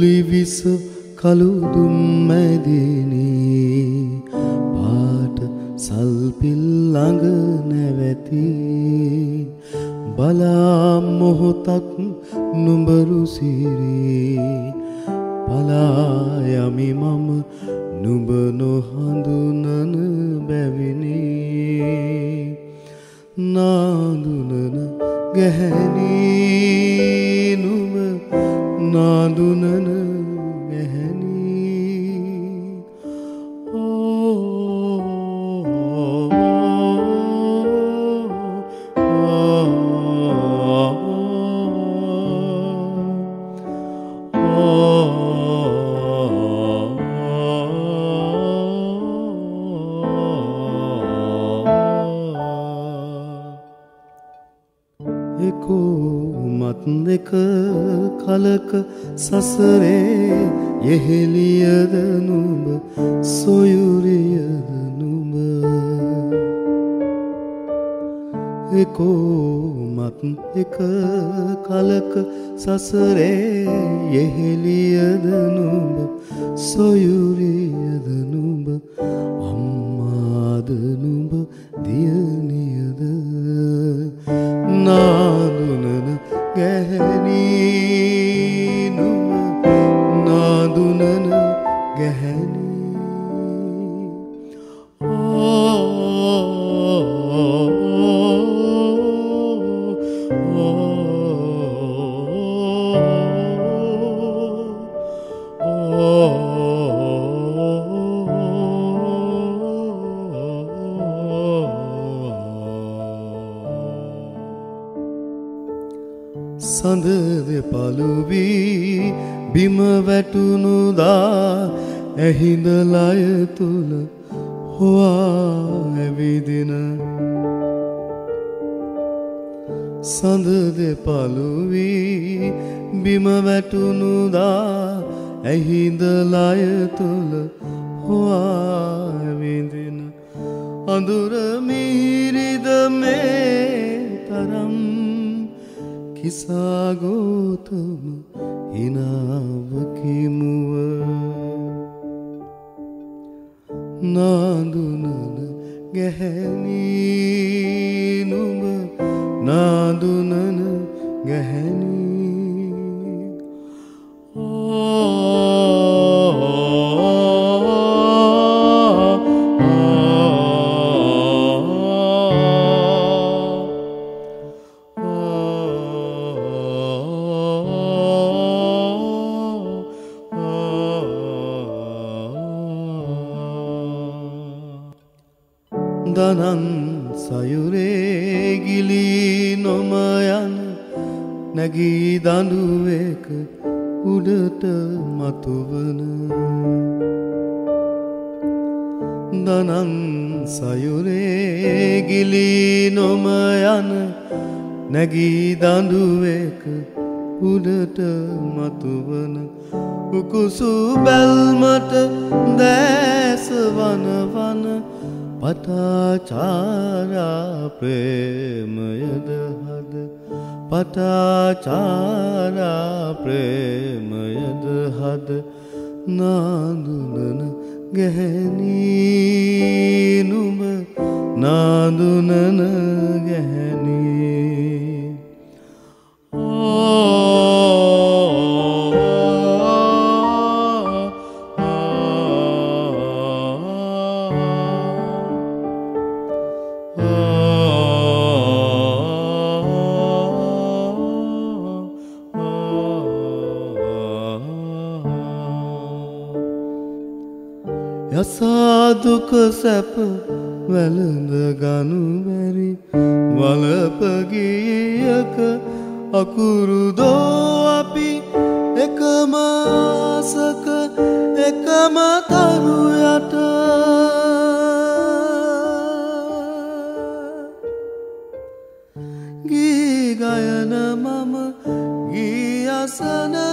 විස කළුදුම් මැදිනී. පාට සල්පිල් ළඟ නැවැති. බලා මොහොතක් නුඹරු සිරී. පලායමි මම නුඹ නොහඳුනන බැවිනි. නාදුනන ගැහැනී. නුඹ නාදුනන එකෝමත් දෙක කලක සසරේ යෙහෙලියද නුඹ සොයුරියද නුඹ එකෝමත් එක කලක සසරේ යෙහෙලියද නුඹ සොයුරියද සඳද පළුවී බිම වැටුණුදා ඇහිඳලය තුළ හොවා ඇවිදින. සඳද පළුවී බිම වැටුණුදා ඇහිඳලය තුළ හොවා ඇවිදින. අඳුර මීරිද කිසාගෝතම හිනාවකිමුව නාදුනන ගැහැනී නුඹ නාදුනන ගැහැනී දනන් සයුරේ ගිලී නොම යන නැගී දඬුවක උඩට මතුවන. දනන් සයුරේ ගිලී නොම යන නැගී දඬුවක උඩට මතුවන. උකුසු බැල්මට පටාචාරා ප්‍රේමයද හද? පටාචාරා ප්‍රේමයද හද? නාදුනන ගැහැනී නුඹ නාදුනන ගැහැනී යසාදුක සැප වැළඳ ගනු බැරි වලපගියක අකුරුදෝ අපි එකම ආසක එකම තරු යට ගී ගයන මම ගී අසන නුඹ